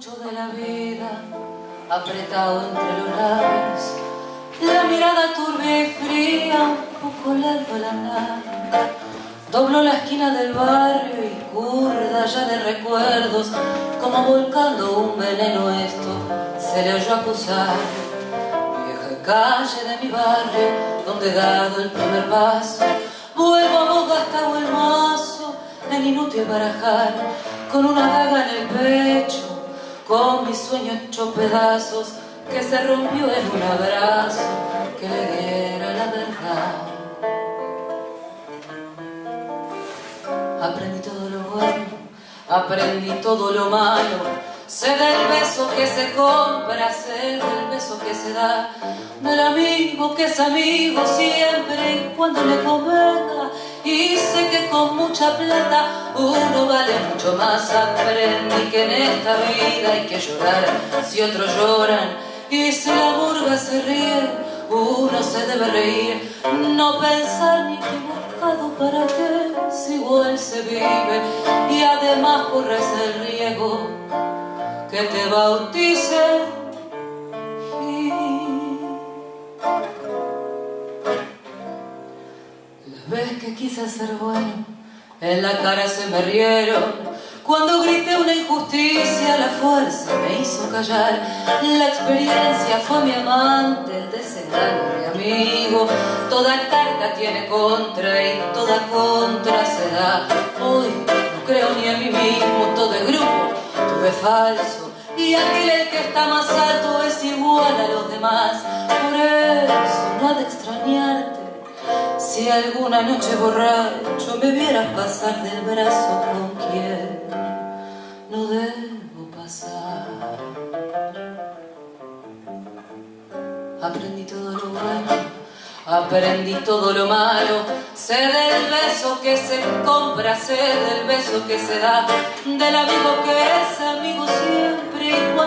escucho de la vida apretado entre los labios, la mirada turbia y fría, un poco lento la andar. Doblo la esquina del barrio y curda ya de recuerdos, como volcando un veneno esto, se le oyó acusar. Vieja calle de mi barrio, donde he dado el primer paso, vuelvo a boca hasta el mazo, en inútil barajar, con una daga en el pecho, con mi sueño hecho pedazos, que se rompió en un abrazo que le diera la verdad. Aprendí todo lo bueno, aprendí todo lo malo. Sé del beso que se compra, sé del beso que se da, del amigo que es amigo siempre y cuando le convenga. Y sé que con mucha plata uno vale mucho más. Aprendí que en esta vida hay que llorar si otros lloran. Y si la murga se ríe, uno se debe reír. No pensar ni equivocado para qué, si igual se vive. Y además corres el riesgo que te bauticen. Quise ser bueno, en la cara se me rieron. Cuando grité una injusticia, la fuerza me hizo callar. La experiencia fue mi amante, el desengaño mi amigo. Toda carta tiene contra y toda contra se da. Hoy no creo ni en mí mismo, todo es grupo, todo es falso. Y aquel el que está más alto es igual a los demás. Por eso de extrañarte. Si alguna noche borracho me vieras pasar del brazo con quien no debo pasar. Aprendí todo lo bueno, aprendí todo lo malo. Sé del beso que se compra, sé del beso que se da, del amigo que es amigo siempre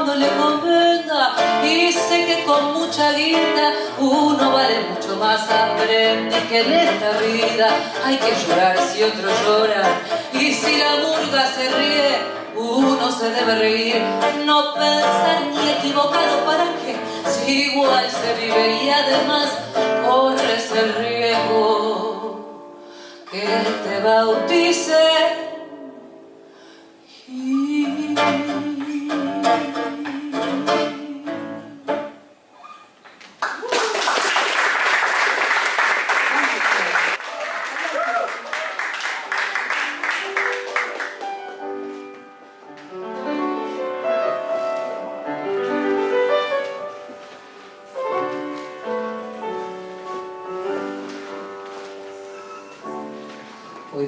cuando le convenga. Y sé que con mucha guita uno vale mucho más. Aprendí que en esta vida hay que llorar si otro llora. Y si la murga se ríe, uno se debe reír, no pensar ni equivocado para qué, si igual se vive y además corres el riesgo que te bautice.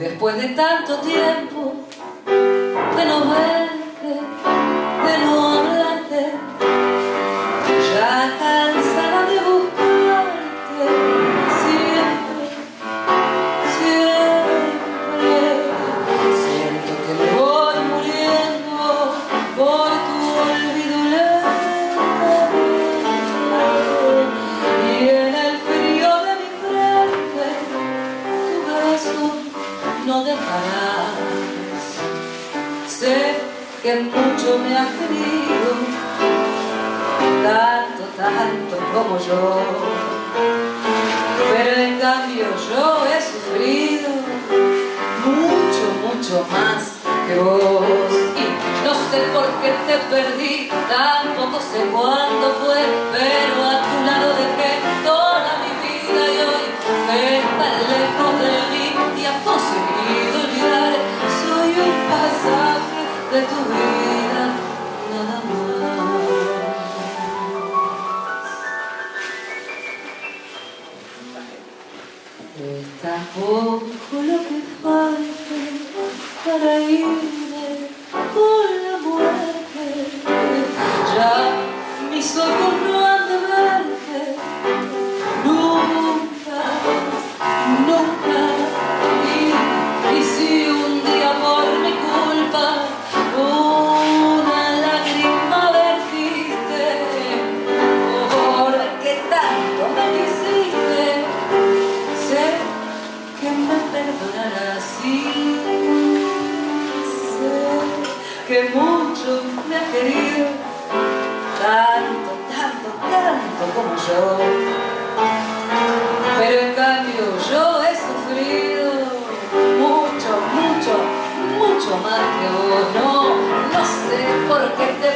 Después de tanto tiempo de no verte, tanto, tanto como yo. Pero en cambio yo he sufrido mucho, mucho más que vos. Y no sé por qué te perdí, tampoco sé cuándo fue, pero a tu lado dejé toda mi vida y hoy estás lejos de mí y has conseguido olvidar. Soy un pasaje de tu vida, Es tan poco lo que falta para irme con la muerte. Ya mis ojos no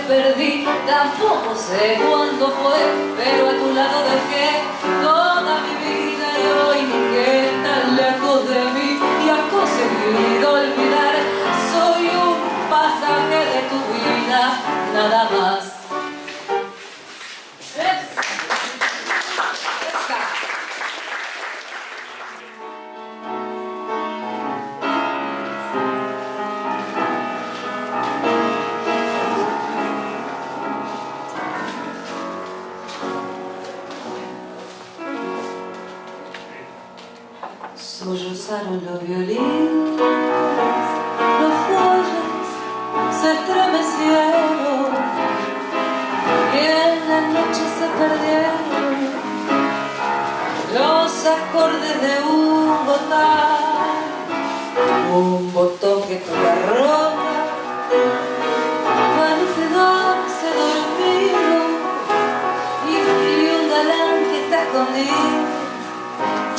perdí, tampoco sé cuándo fue, pero a tu lado dejé Sollozaron los violines, los fuelles se estremecieron y en la noche se perdieron los acordes de un botón, un botón que toca ropa,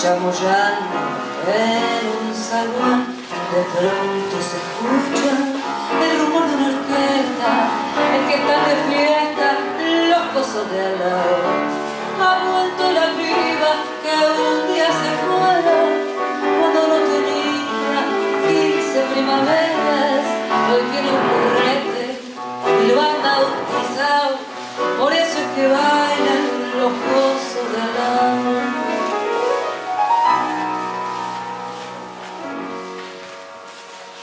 chamullando en un salón. De pronto se escucha el rumor de una orquesta el que está de fiesta los cosos de al lado. Ha vuelto la piba que un día se fuera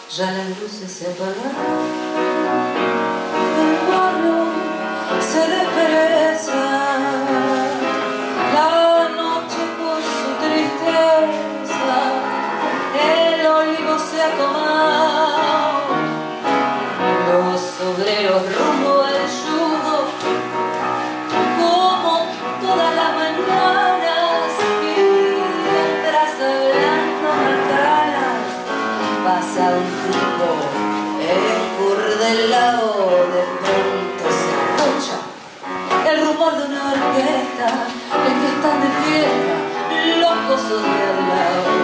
ya las luces se apagaron, el barrio se despereza, la noche con su tristeza, el olivo se ha pasa un el del lado de pronto se escucha el rumor de una orquesta el que están de fiesta los cosos de al lado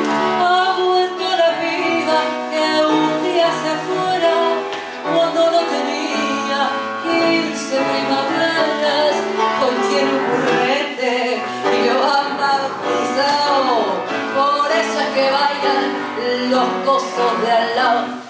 los cosos de